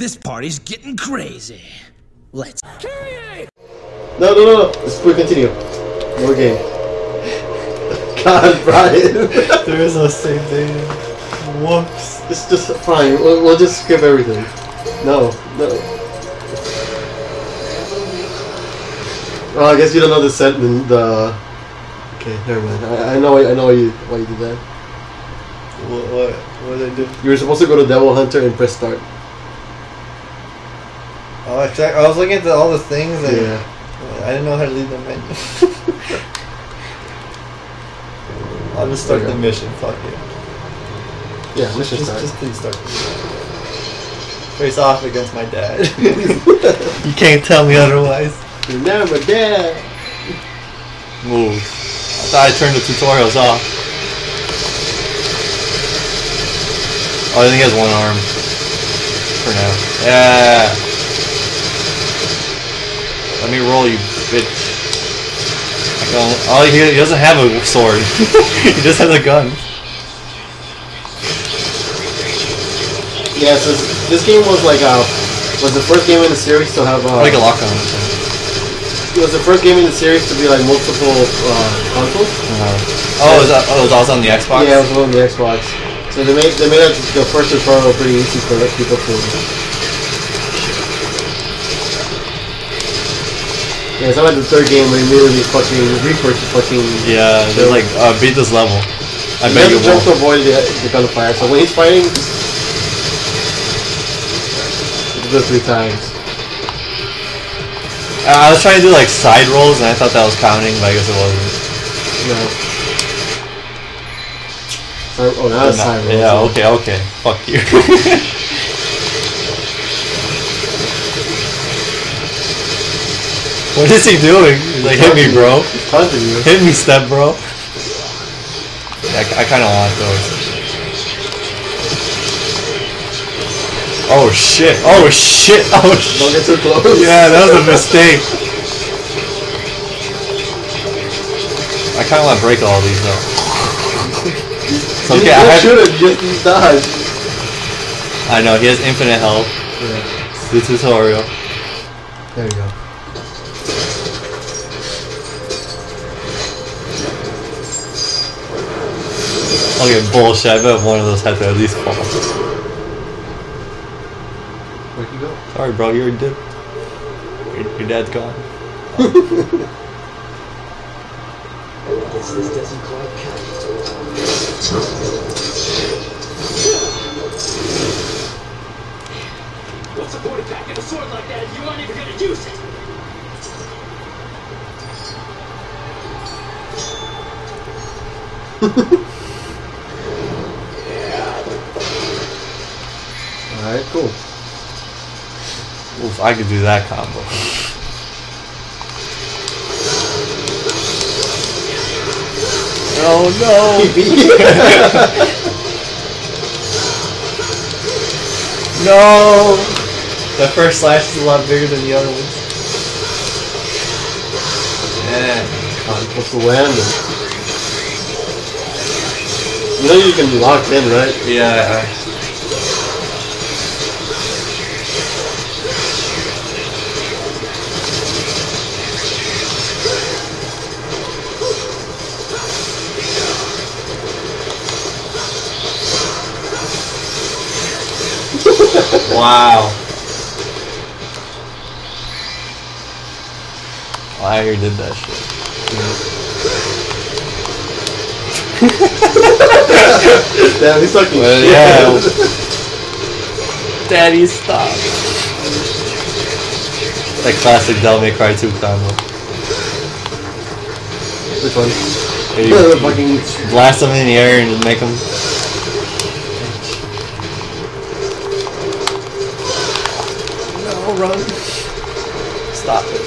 This party's getting crazy. Let's. No, no, no. Let's quick continue. More game. God, Brian. There is no save data. Whoops. it's just fine. We'll, we'll just skip everything. No, no. Oh, I guess you don't know the set. The, the okay, never mind. I, I know. I know why you why you did that. What, what, what did I do? You were supposed to go to Devil Hunter and press start. Oh, I, check, I was looking at the, all the things and Yeah. I didn't know how to leave the menu. I'll just start the mission. Fuck it. Yeah, mission Just, start. just please start. the. Face off against my dad. you can't tell me otherwise. You're Remember that. Move. I thought I turned the tutorials off. Oh, I think he has one arm. For now. Yeah. Oh, he, he doesn't have a sword. he just has a gun. Yeah, so this game was like uh was the first game in the series to have uh, like a lock on. It was the first game in the series to be like multiple uh, consoles. Uh, oh, is that, oh, it was also on the Xbox? Yeah, it was on the Xbox. So they made they made it the first tutorial pretty easy for people to. Yeah, not like the third game where you immediately fucking repurchase fucking. Yeah, they're like, uh, beat this level. I bet you to jump will. to avoid the, the gunfire. So when he's fighting, do three times. Uh, I was trying to do like side rolls and I thought that was counting, but I guess it wasn't. No. Oh, it's Not- side roll. yeah, okay, okay. Fuck you. what is he doing? He's like, hit me, bro. He's taunting you. Hit me, step, bro. Yeah, I, kind of want those. Oh shit! Oh shit! Oh shit! Don't shit! get too close. Yeah, that was a mistake. I kind of want to break all these though. It's You okay, I don't have. just use dodge. I know he has infinite health. Yeah. It's the tutorial. There you go. Okay, bullshit. I bet one of those had to at least fall. Where'd you go? Sorry, bro. You're a dip. Your, your dad's gone. Guess this doesn't quite count. What's the point of packing a sword like that if you aren't even gonna use it? Alright, I could do that combo. Oh no! No! The first slash is a lot bigger than the other ones. Yeah. What's the land? You know you can be locked in, right? Yeah. Wow. I already did that shit. Damn, he's talking Well, shit. yeah. Daddy, stop. That classic Devil May Cry 2 combo. Which one? Where you fucking blast them in the air and make them. Stop it.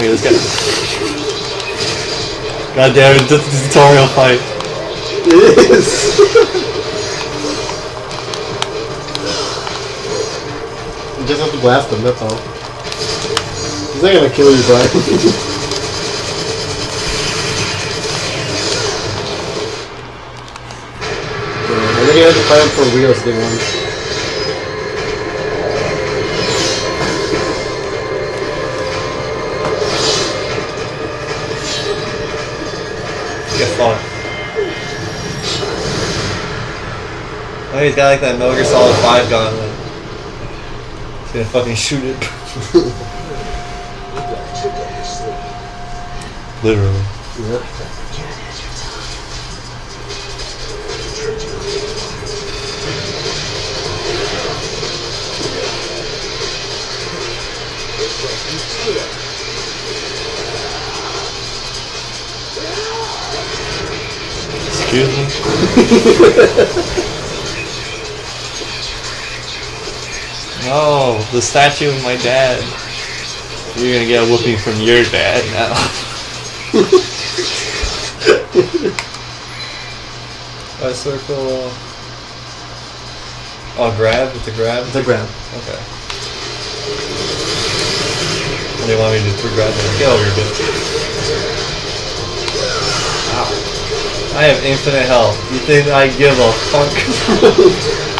Wait, this. God damn it, it's a tutorial fight. Is. you just have to blast him, that's all. He's not gonna kill you, Brian. he had to fight him for reals they won. Get fucked. Oh, he's got like that Metal Gear Solid 5 gun. He's gonna fucking shoot it. You got your dad's sleep. Literally. Yep. No, oh, the statue of my dad. You're gonna get a whooping from your dad now. A circle. Oh, grab with the grab. It's a grab. Okay. What do you want me to do to grab that? Get over here, bitch. Ow. I have infinite health. You think I give a fuck?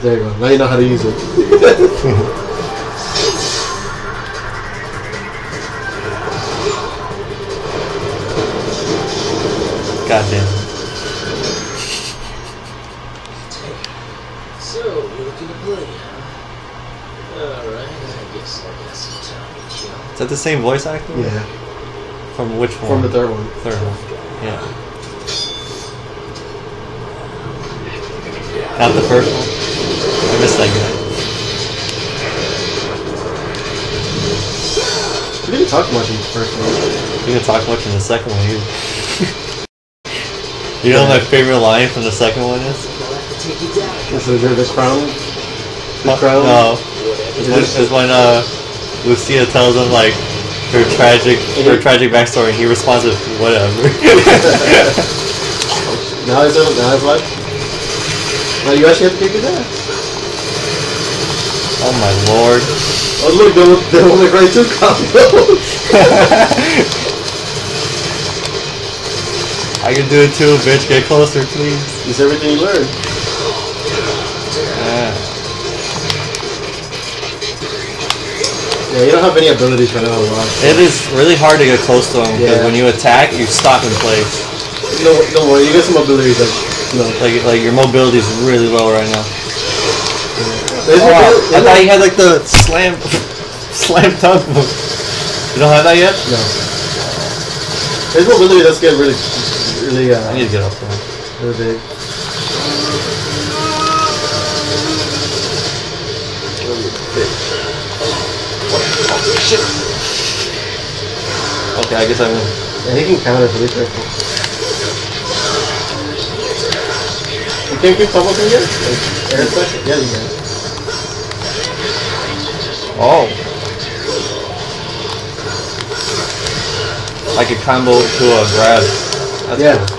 There you go. Now you know how to use it. God damn it. So, you're looking to play, huh? Alright, I guess I got some time to kill. Is that the same voice actor? yeah. From which one? From the third one. Third one. Yeah. Not the first one? I missed that guy. He didn't talk much in the first one. We didn't talk much in the second one either. you know what my favorite line from the second one is? I'll have to take you down. And so the, the crown. The crown. No. It's it's when uh, Lucia tells him like her tragic her tragic backstory and he responds with whatever. Now he's now he's like. Now you actually have to kick his ass. oh my lord. Oh look, they they only great two combos. I can do it too, bitch. Get closer, please. It's everything you learn. Yeah. Yeah, you don't have any abilities right now. It is really hard to get close to him because Yeah. when you attack, you stop in place. No, don't worry, you got some abilities that know. Like like your mobility is really low right now. There's Oh, no- I thought no- you had like the slam slam dunk. You don't have that yet? No. There's no ability that's get really, really, I uh, need to get up there. really big. Okay, I guess I'm. Yeah, he can counter, so be careful. You can't keep combos in here? Like, air special? Yeah, you can. Oh. I could combo to a grab. That's Yeah. cool.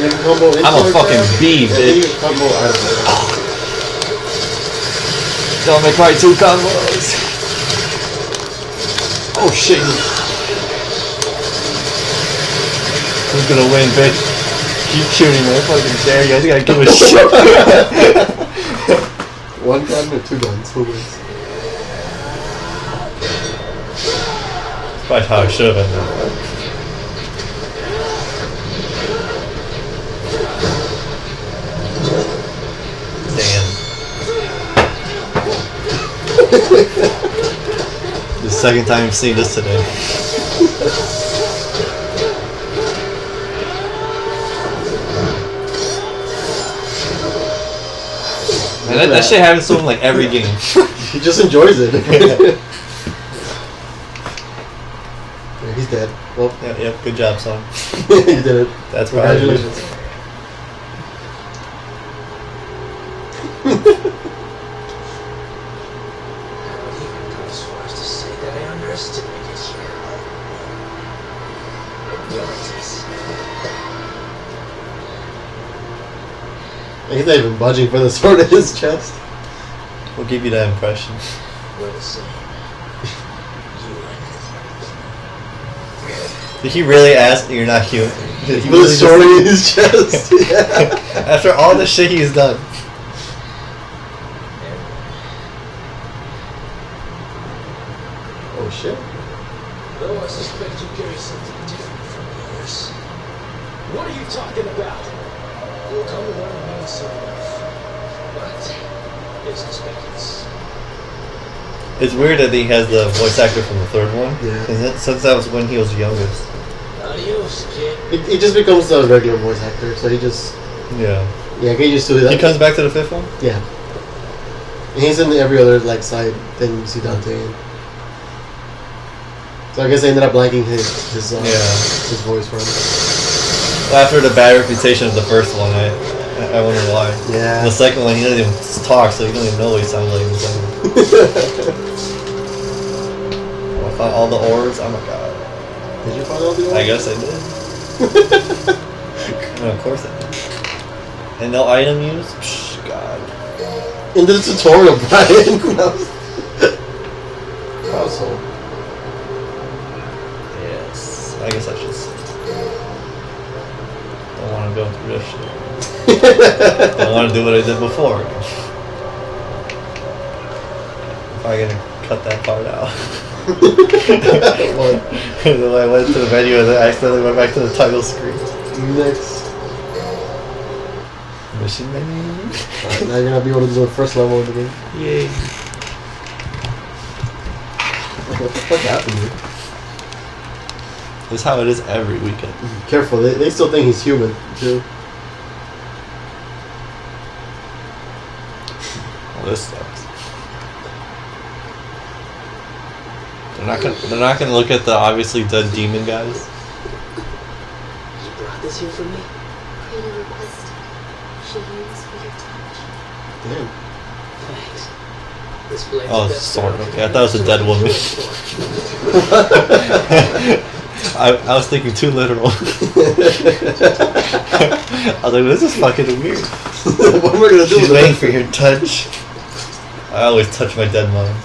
You can combo into I'm a fucking grab, bee, and then you bitch. combo out of. Don't make right two combos. Oh shit. Who's gonna win, bitch? Keep shooting, man. I fucking dare you. I think I give a shit. One gun or two guns? Who wins? Probably how I should have ended. Damn. second time I've seen this today. Man, that, that shit happens to him like every game. He just enjoys it. yeah, he's dead. Well, Yep, yep, good job, son. you did it. That's Congratulations. He's not even budging for the sword in his chest. We'll give you that impression. We're the same. Did he really ask you're not human? Did he With a sword just- in his chest. yeah. After all the shit he's done. Oh shit. Though I suspect you carry something different from the others. What are you talking about? You'll come to learn me soon enough. But it's expectance. It's weird that he has the voice actor from the third one. Yeah. 'cause that- Since that was when he was youngest. Adios, kid. It, it just becomes a regular voice actor, so he just Yeah. yeah get used to it. He comes back to the fifth one? Yeah. And he's in every other like side thing you see Dante in. So I guess they ended up liking his his uh, Yeah. his voice for him. After the bad reputation of the first one, I I wonder why. Yeah. The second one, he doesn't even talk, so you don't even know what he sounds like in the second. I found all the orbs. Oh my god. Did you find all the? Ores? I guess I did. No, of course I did. And no item use? Psh, God. In the tutorial, Brian. was. Yes. I guess I should. S- Don't want to go through this shit. Don't want to do what I did before. Probably gonna cut that part out. Then I went to the menu and then I accidentally went back to the title screen. Next. Mission menu. Alright, now you're gonna be able to do the first level of the game. Yay. What the fuck happened here? This is how it is every weekend. Careful, they, they still think he's human too. Well, this sucks. They're not gonna. They're not gonna look at the obviously dead demon guys. You brought this here for me? Creator requested. She yearns for your touch. Damn. Thanks. This blade's Oh, the best sword, that okay, I thought it was a dead woman. I, I was thinking too literal. I was like, this is fucking weird. what am I gonna do She's waiting for your touch. I always touch my dead mom.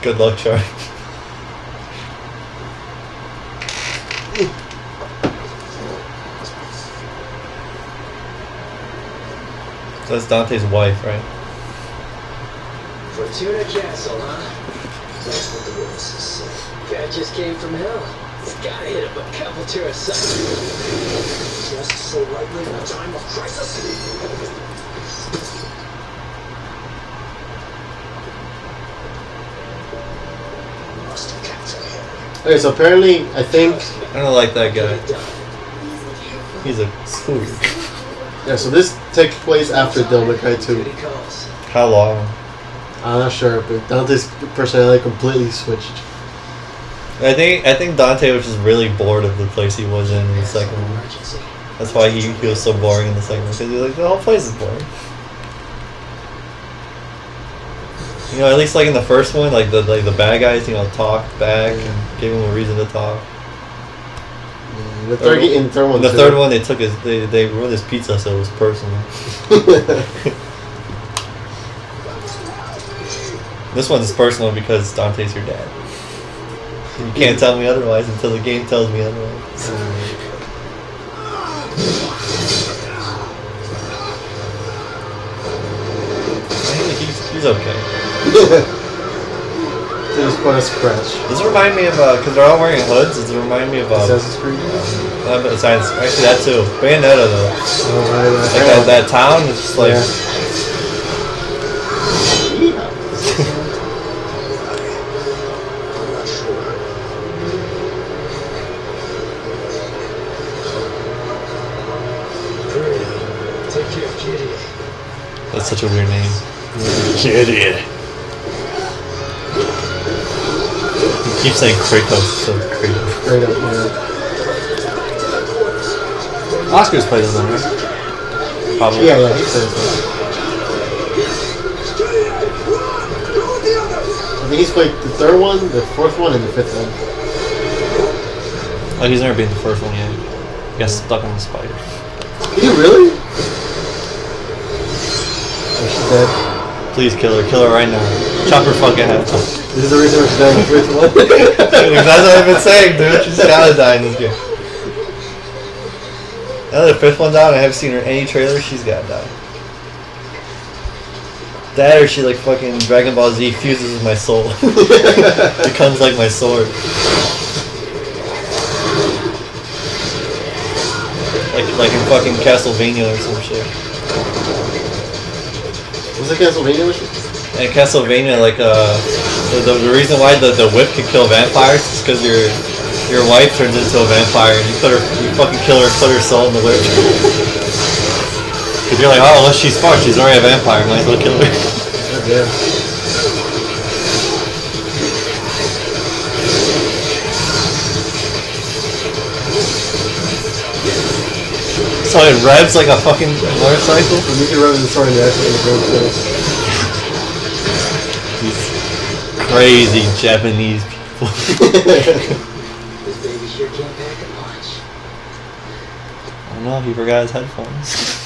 Good luck, Charlie. So that's Dante's wife, right? Fortuna Castle, huh? That's what the witnesses say. Guy just came from hell. This guy hit him, but Cavalterra suffered. Just so lightly in a time of crisis. Must capture him. Okay, so apparently, I think I don't like that guy. Get it done. Please be careful. He's a fool. yeah. So this takes place after Devil May Cry 2. How long? I'm not sure, but Dante's personality completely switched. I think I think Dante was just really bored of the place he was in in the second one. That's why he, he was so boring in the second one because he's like the whole place is boring. You know, at least like in the first one, like the like the bad guys, you know, talk back and gave him a reason to talk. Yeah, the third, in the third one, the too. third one, they took his they they ruined his pizza, so it was personal. This one's personal because Dante's your dad. You can't tell me otherwise until the game tells me otherwise. He's, he's okay. they just put a scratch. Does it remind me of because they're all wearing hoods? Does it remind me of um, Assassin's Creed. uh, besides, actually that too. Bayonetta though. Oh, right, right. Like that, that town is just like Yeah. That's such a weird name. Idiot. He keeps saying Kratos, so creative. Straight up, yeah. Oscar's played as them, right? Probably. Yeah, yeah, he says that. I think he's played the third one, the fourth one, and the fifth one. Oh, he's never been the first one yet. He got stuck on the spider. Did he really? Dead. Please kill her. Kill her right now. Chop her fucking head. This is the reason we're the fifth one. That's what I've been saying, dude. She's gotta die in this game. Now that the fifth one down, I haven't seen her in any trailer. She's gotta die. That or she like fucking Dragon Ball Z fuses with my soul. Becomes like my sword. Like like in fucking Castlevania or some shit. Was it Castlevania? In Castlevania, like uh, the, the reason why the, the whip can kill vampires is because your your wife turns into a vampire and you put her you fucking kill her, put her soul in the whip. Cause you're like, oh, unless she's fucked, she's already a vampire. Might as well kill her. God So it revs like a fucking motorcycle. You can run the sword in the action and These crazy Japanese people. This baby sure can't pack a punch. I don't know. He forgot his headphones.